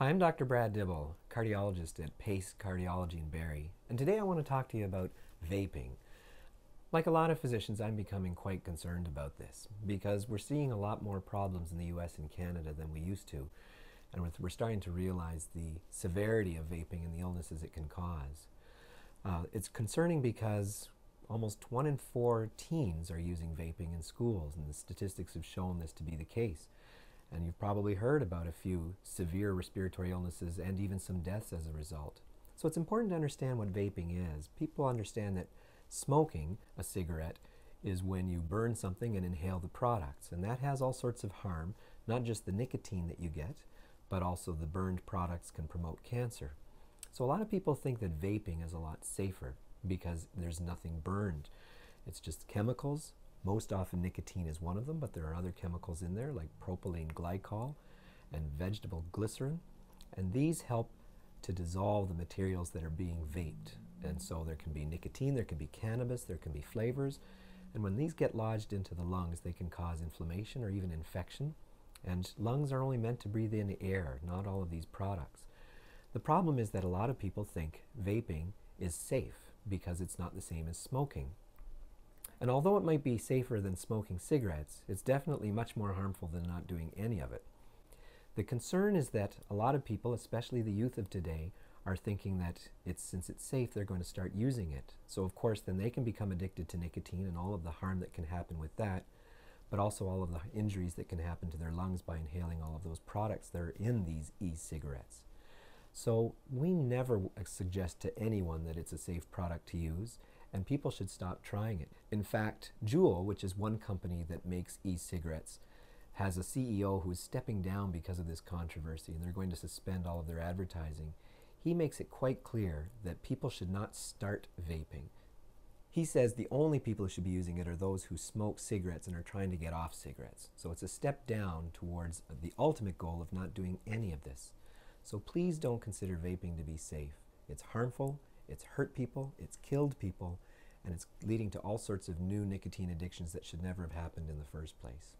Hi, I'm Dr. Brad Dibble, cardiologist at Pace Cardiology in Barrie, and today I want to talk to you about vaping. Like a lot of physicians, I'm becoming quite concerned about this because we're seeing a lot more problems in the US and Canada than we used to, and we're starting to realize the severity of vaping and the illnesses it can cause. Uh, it's concerning because almost one in four teens are using vaping in schools, and the statistics have shown this to be the case. And you've probably heard about a few severe respiratory illnesses and even some deaths as a result. So it's important to understand what vaping is. People understand that smoking a cigarette is when you burn something and inhale the products. And that has all sorts of harm, not just the nicotine that you get, but also the burned products can promote cancer. So a lot of people think that vaping is a lot safer because there's nothing burned. It's just chemicals most often nicotine is one of them, but there are other chemicals in there like propylene glycol and vegetable glycerin. And these help to dissolve the materials that are being vaped. And so there can be nicotine, there can be cannabis, there can be flavors. And when these get lodged into the lungs, they can cause inflammation or even infection. And lungs are only meant to breathe in air, not all of these products. The problem is that a lot of people think vaping is safe because it's not the same as smoking. And although it might be safer than smoking cigarettes, it's definitely much more harmful than not doing any of it. The concern is that a lot of people, especially the youth of today, are thinking that it's since it's safe, they're going to start using it. So of course, then they can become addicted to nicotine and all of the harm that can happen with that, but also all of the injuries that can happen to their lungs by inhaling all of those products that are in these e-cigarettes. So we never suggest to anyone that it's a safe product to use, and people should stop trying it. In fact, Juul, which is one company that makes e-cigarettes, has a CEO who is stepping down because of this controversy, and they're going to suspend all of their advertising. He makes it quite clear that people should not start vaping. He says the only people who should be using it are those who smoke cigarettes and are trying to get off cigarettes. So it's a step down towards the ultimate goal of not doing any of this. So please don't consider vaping to be safe. It's harmful, it's hurt people, it's killed people, and it's leading to all sorts of new nicotine addictions that should never have happened in the first place.